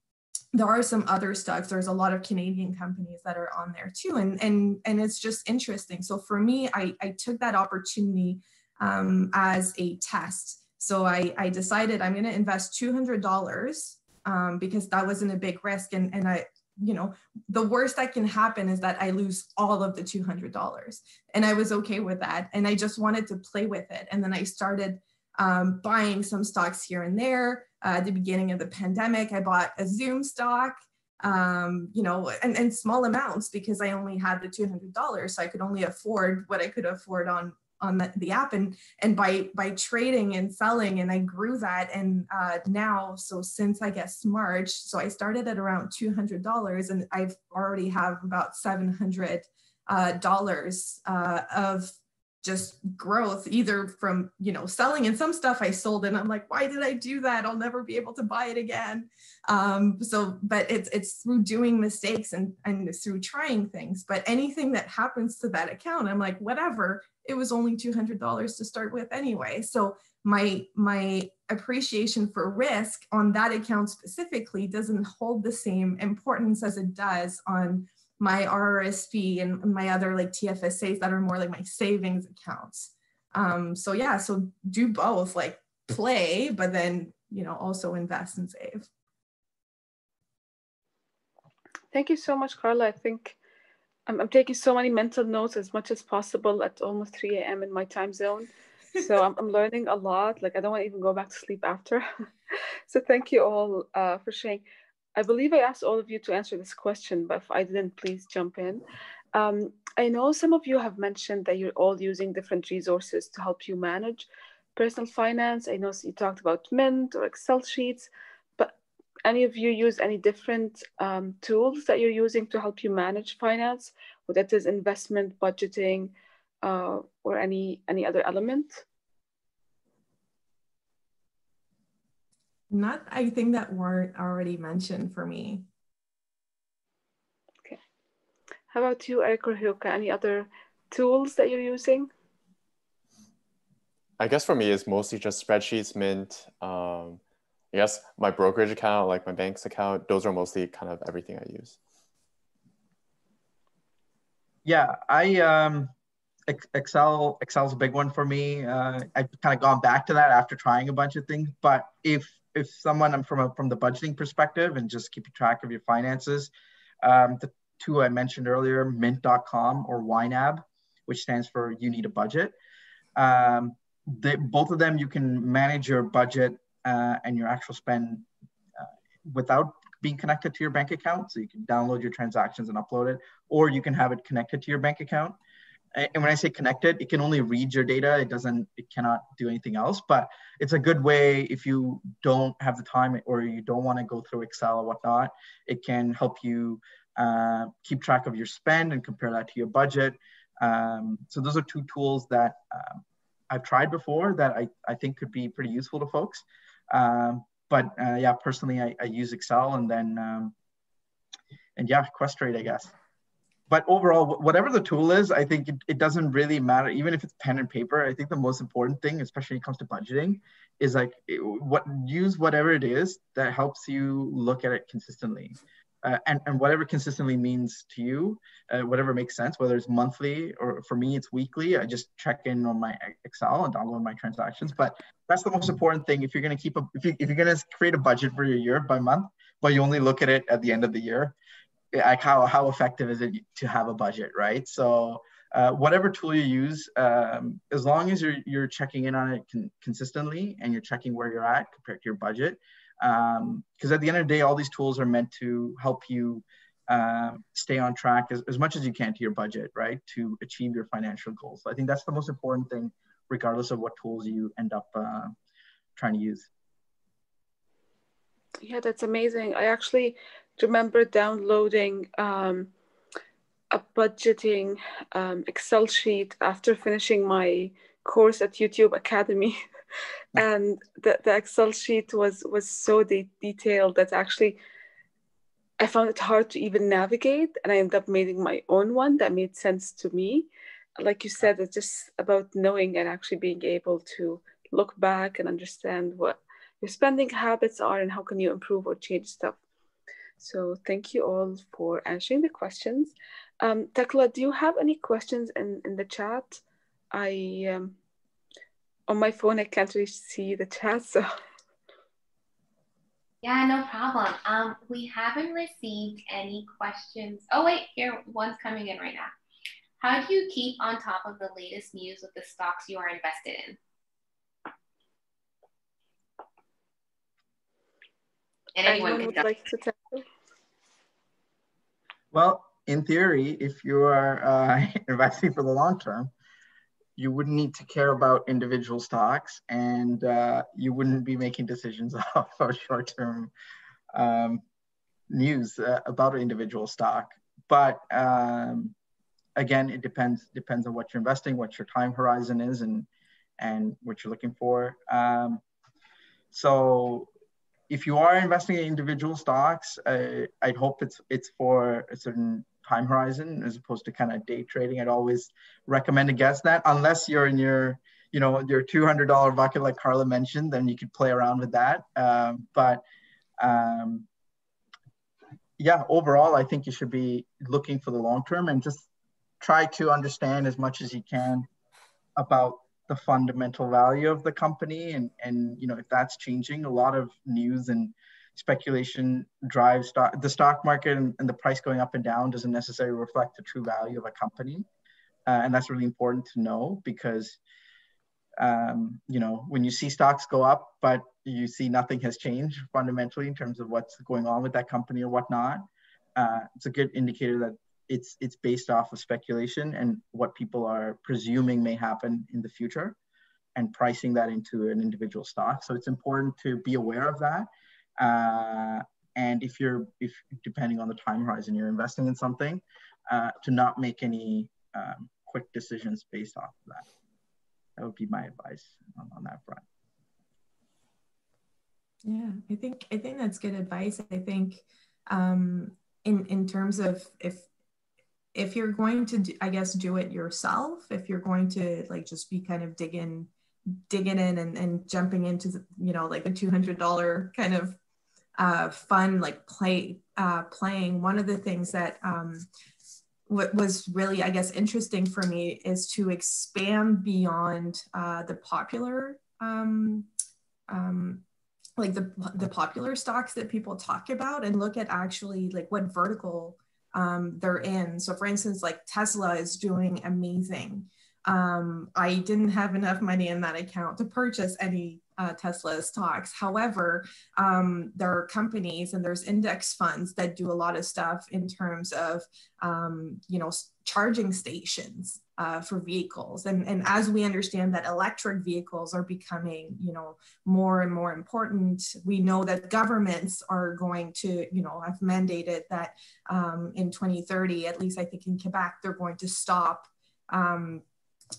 there are some other stocks there's a lot of canadian companies that are on there too and and and it's just interesting. So for me i i took that opportunity um, as a test. So i i decided i'm going to invest $200 um, because that wasn't a big risk and and i you know the worst that can happen is that i lose all of the $200 and i was okay with that and i just wanted to play with it. And then i started um, buying some stocks here and there uh, at the beginning of the pandemic. I bought a Zoom stock, um, you know, and, and small amounts because I only had the $200. So I could only afford what I could afford on on the, the app and and by by trading and selling and i grew that and uh, now so since i guess march so i started at around $200 and i've already have about 700 uh, dollars uh, of just growth either from you know selling and some stuff i sold and i'm like why did i do that? I'll never be able to buy it again. Um, so but it's it's through doing mistakes and and through trying things. But anything that happens to that account i'm like whatever. It was only $200 to start with anyway. So my my appreciation for risk on that account specifically doesn't hold the same importance as it does on my RRSP and my other like TFSAs that are more like my savings accounts. Um, so yeah, so do both, like play, but then you know also invest and save. Thank you so much, Carla. I think I'm, I'm taking so many mental notes as much as possible at almost 3 a.m. in my time zone. So I'm, I'm learning a lot. Like I don't want to even go back to sleep after. so thank you all uh, for sharing. I believe I asked all of you to answer this question, but if I didn't, please jump in. Um, I know some of you have mentioned that you're all using different resources to help you manage personal finance. I know you talked about Mint or Excel sheets, but any of you use any different um, tools that you're using to help you manage finance, whether it is investment, budgeting, uh, or any, any other element? Not, I think that weren't already mentioned for me. Okay. How about you, Eric or Heruka? Any other tools that you're using? I guess for me, it's mostly just spreadsheets, Mint. Um, I guess my brokerage account, like my bank's account, those are mostly kind of everything I use. Yeah, I um, Excel Excel's a big one for me. Uh, I've kind of gone back to that after trying a bunch of things. But if if someone from a, from the budgeting perspective and just keeping track of your finances, um, the two I mentioned earlier, Mint.com or YNAB, which stands for You Need a Budget. Um, they, both of them, you can manage your budget uh, and your actual spend uh, without being connected to your bank account. So you can download your transactions and upload it, or you can have it connected to your bank account and when I say connected, it can only read your data. It doesn't, it cannot do anything else. But it's a good way if you don't have the time or you don't want to go through Excel or whatnot. It can help you uh, keep track of your spend and compare that to your budget. Um, so those are two tools that um, I've tried before that I, I think could be pretty useful to folks. Um, but uh, yeah, personally, I, I, use Excel and then, um, and yeah, Questrade, I guess but overall, whatever the tool is, I think it, it doesn't really matter. Even if it's pen and paper, I think the most important thing, especially when it comes to budgeting, is like what use whatever it is that helps you look at it consistently. Uh, and, and whatever consistently means to you, uh, whatever makes sense, whether it's monthly or for me, it's weekly. I just check in on my Excel and download my transactions. But that's the most important thing. If you're going to keep a, if, you, if you're going to create a budget for your year by month, but you only look at it at the end of the year, like how, how effective is it to have a budget, right? So uh, whatever tool you use, um, as long as you're, you're checking in on it con consistently and you're checking where you're at compared to your budget, because um, at the end of the day, all these tools are meant to help you uh, stay on track as, as much as you can to your budget, right? To achieve your financial goals. So I think that's the most important thing, regardless of what tools you end up uh, trying to use. Yeah, that's amazing. I actually remember downloading um, a budgeting um, Excel sheet after finishing my course at YouTube Academy. and the, the Excel sheet was, was so de- detailed that actually I found it hard to even navigate. And I ended up making my own one that made sense to me. Like you said, it's just about knowing and actually being able to look back and understand what your spending habits are and how can you improve or change stuff so thank you all for answering the questions. Um, Tekla, do you have any questions in, in the chat? I, um, on my phone, I can't really see the chat, so. Yeah, no problem. Um, we haven't received any questions. Oh wait, here, one's coming in right now. How do you keep on top of the latest news with the stocks you are invested in? And anyone, would like to tell well, in theory, if you are uh, investing for the long term, you wouldn't need to care about individual stocks and uh, you wouldn't be making decisions off of short-term um, news uh, about an individual stock. But um, again, it depends depends on what you're investing, what your time horizon is, and and what you're looking for. Um, so if you are investing in individual stocks, uh, I'd hope it's it's for a certain time horizon as opposed to kind of day trading. I'd always recommend against that unless you're in your you know your $200 bucket like Carla mentioned, then you could play around with that. Um, but um, yeah, overall, I think you should be looking for the long term and just try to understand as much as you can about the fundamental value of the company. And and you know if that's changing a lot of news and speculation drives stock, the stock market and, and, the price going up and down doesn't necessarily reflect the true value of a company. Uh, and that's really important to know because um, you know when you see stocks go up but you see nothing has changed fundamentally in terms of what's going on with that company or whatnot uh, it's a good indicator that it's it's based off of speculation and what people are presuming may happen in the future and pricing that into an individual stock. So it's important to be aware of that. Uh, and if you're if depending on the time horizon you're investing in something uh, to not make any um, quick decisions based off of that. That would be my advice on, on that front. Yeah i think i think that's good advice. I think um, in in terms of if if you're going to do, i guess do it yourself if you're going to like just be kind of digging digging in and, and jumping into the, you know like a $200 kind of uh, fun like play uh, playing one of the things that um, what was really i guess interesting for me is to expand beyond uh, the popular um, um, like the, the popular stocks that people talk about and look at actually like what vertical um, they're in. So, for instance, like Tesla is doing amazing. Um, I didn't have enough money in that account to purchase any uh, Tesla stocks. However, um, there are companies and there's index funds that do a lot of stuff in terms of, um, you know, charging stations uh, for vehicles. And, and as we understand that electric vehicles are becoming, you know, more and more important, we know that governments are going to, you know, have mandated that um, in 2030, at least I think in Quebec, they're going to stop um,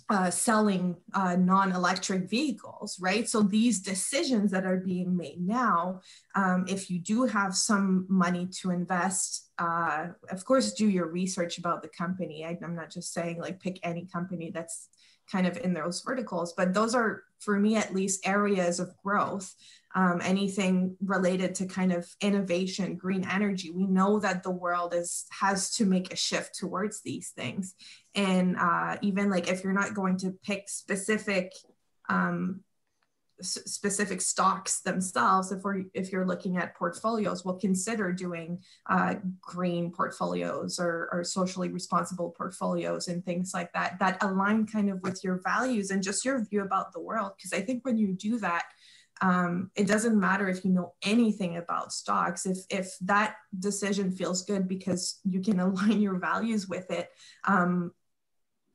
uh, selling uh, non-electric vehicles, right? So these decisions that are being made now, um, if you do have some money to invest, uh, of course, do your research about the company. I, I'm not just saying like pick any company that's kind of in those verticals, but those are, for me at least, areas of growth um, anything related to kind of innovation, green energy. We know that the world is has to make a shift towards these things, and uh, even like if you're not going to pick specific um, specific stocks themselves if we're if you're looking at portfolios we'll consider doing uh, green portfolios or, or socially responsible portfolios and things like that that align kind of with your values and just your view about the world. Because i think when you do that um, it doesn't matter if you know anything about stocks if if that decision feels good because you can align your values with it um,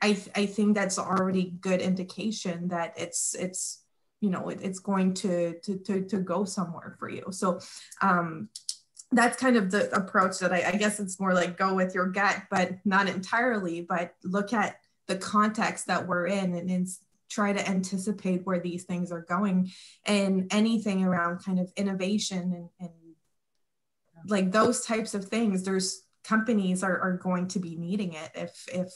I, th- I think that's already good indication that it's it's you know it, it's going to, to to to go somewhere for you. So um, that's kind of the approach that I, I guess it's more like go with your gut but not entirely but look at the context that we're in and, and try to anticipate where these things are going and anything around kind of innovation and, and like those types of things there's companies are, are going to be needing it if if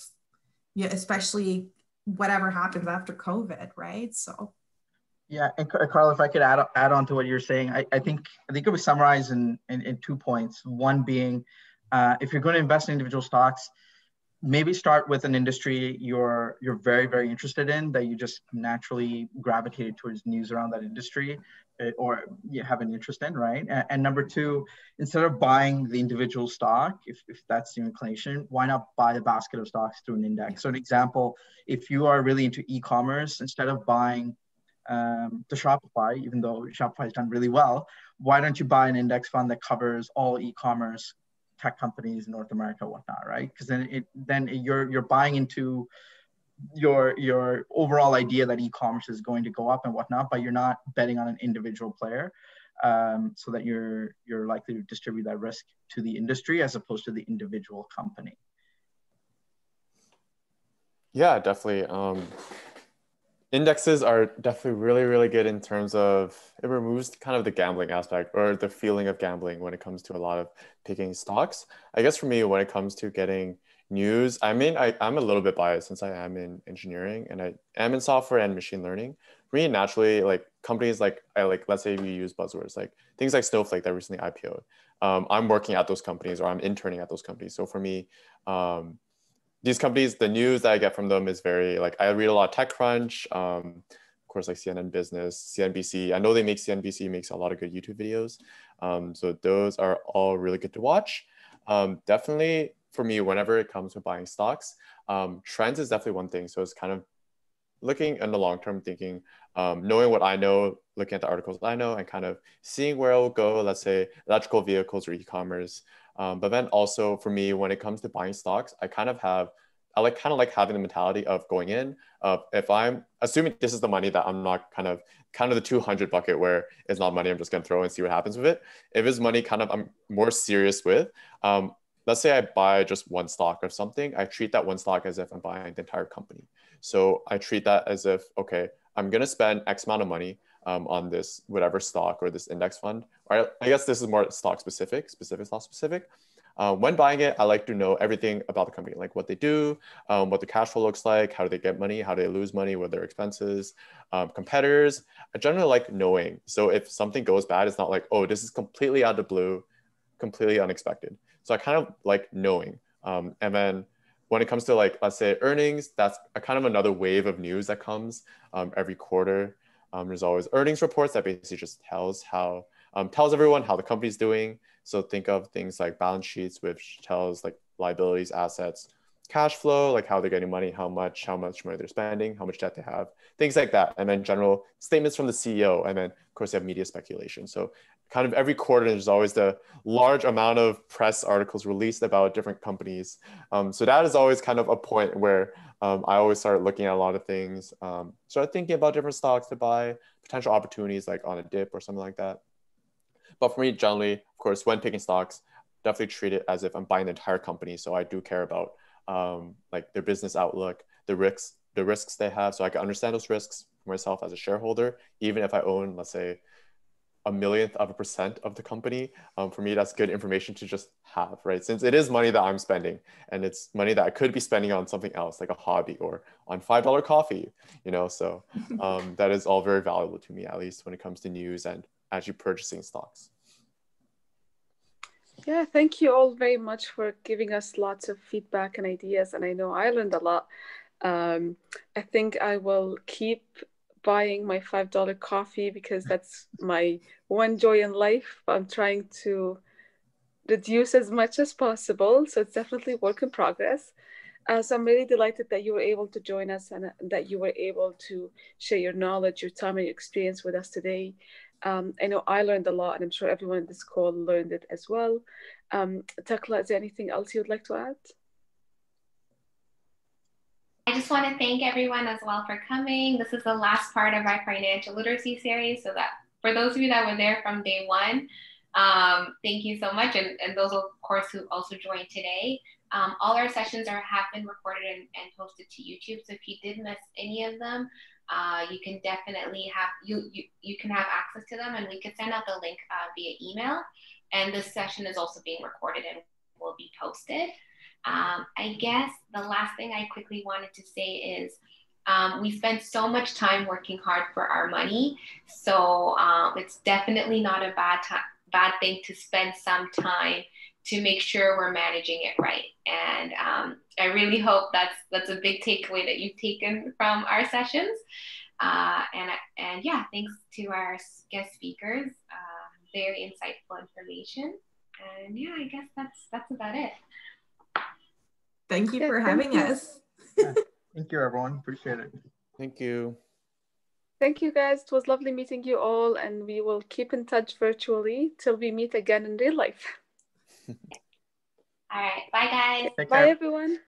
yeah especially whatever happens after covid right? So yeah and carl if i could add, add on to what you're saying i, I think i think it was summarized in, in, in two points. One being uh, if you're going to invest in individual stocks maybe start with an industry you're you're very very interested in that you just naturally gravitated towards news around that industry eh, or you have an interest in right? And, and, number two instead of buying the individual stock if, if that's your inclination why not buy a basket of stocks through an index? So an example if you are really into e-commerce instead of buying um, the shopify even though shopify has done really well why don't you buy an index fund that covers all e-commerce tech companies in North America, whatnot, right? Because then it then you're you're buying into your your overall idea that e-commerce is going to go up and whatnot, but you're not betting on an individual player. Um, so that you're you're likely to distribute that risk to the industry as opposed to the individual company. Yeah, definitely. Um, indexes are definitely really, really good in terms of it removes kind of the gambling aspect or the feeling of gambling when it comes to a lot of picking stocks. I guess for me, when it comes to getting news, I mean, I, I'm a little bit biased since I am in engineering and I am in software and machine learning. For me, naturally, like companies like I like, let's say we use buzzwords like things like Snowflake that recently IPO'd. Um, I'm working at those companies or I'm interning at those companies. So for me, um, these companies, the news that I get from them is very like I read a lot of TechCrunch, um, of course, like CNN Business, CNBC. I know they make CNBC makes a lot of good YouTube videos, um, so those are all really good to watch. Um, definitely for me, whenever it comes to buying stocks, um, trends is definitely one thing. So it's kind of looking in the long term, thinking, um, knowing what I know, looking at the articles I know, and kind of seeing where it will go. Let's say electrical vehicles or e-commerce. Um, but then also for me, when it comes to buying stocks, I kind of have, I like kind of like having the mentality of going in. Of if I'm assuming this is the money that I'm not kind of kind of the 200 bucket where it's not money I'm just gonna throw and see what happens with it. If it's money, kind of I'm more serious with. Um, let's say I buy just one stock of something, I treat that one stock as if I'm buying the entire company. So I treat that as if okay, I'm gonna spend X amount of money um, on this whatever stock or this index fund. Or I guess this is more stock specific, specific stock specific. Uh, when buying it, I like to know everything about the company, like what they do, um, what the cash flow looks like, how do they get money, how do they lose money, what are their expenses, um, competitors. I generally like knowing. So if something goes bad, it's not like, oh, this is completely out of the blue, completely unexpected. So I kind of like knowing. Um, and then when it comes to like, let's say earnings, that's a kind of another wave of news that comes um, every quarter. Um, there's always earnings reports that basically just tells how um, tells everyone how the company's doing. So think of things like balance sheets, which tells like liabilities, assets, cash flow, like how they're getting money, how much, how much money they're spending, how much debt they have, things like that. And then general statements from the CEO. And then of course you have media speculation. So kind of every quarter there's always the large amount of press articles released about different companies. Um, so that is always kind of a point where um, I always start looking at a lot of things, um, start thinking about different stocks to buy, potential opportunities like on a dip or something like that. But for me, generally, of course, when picking stocks, definitely treat it as if I'm buying the entire company. So I do care about um, like their business outlook, the risks, the risks they have, so I can understand those risks for myself as a shareholder, even if I own, let's say, a millionth of a percent of the company. Um, for me, that's good information to just have, right? Since it is money that I'm spending and it's money that I could be spending on something else, like a hobby or on $5 coffee, you know? So um, that is all very valuable to me, at least when it comes to news and actually purchasing stocks. Yeah, thank you all very much for giving us lots of feedback and ideas. And I know I learned a lot. Um, I think I will keep buying my $5 coffee because that's my one joy in life. I'm trying to reduce as much as possible. So it's definitely work in progress. Uh, so I'm really delighted that you were able to join us and that you were able to share your knowledge, your time, and your experience with us today. Um, I know I learned a lot, and I'm sure everyone in this call learned it as well. Um, Tekla, is there anything else you would like to add? I just want to thank everyone as well for coming. This is the last part of our financial literacy series. So that for those of you that were there from day one, um, thank you so much. And, and those, of course, who also joined today. Um, all our sessions are have been recorded and, and posted to YouTube. So if you did miss any of them, uh, you can definitely have you, you you can have access to them, and we could send out the link uh, via email. And this session is also being recorded and will be posted. Um, I guess the last thing I quickly wanted to say is um, we spend so much time working hard for our money, so um, it's definitely not a bad time, bad thing to spend some time to make sure we're managing it right. And um, I really hope that's that's a big takeaway that you've taken from our sessions. Uh, and and yeah, thanks to our guest speakers, uh, very insightful information. And yeah, I guess that's that's about it. Thank you for having thank us. yeah. Thank you, everyone. Appreciate it. Thank you. Thank you, guys. It was lovely meeting you all, and we will keep in touch virtually till we meet again in real life. All right. Bye, guys. Bye, everyone.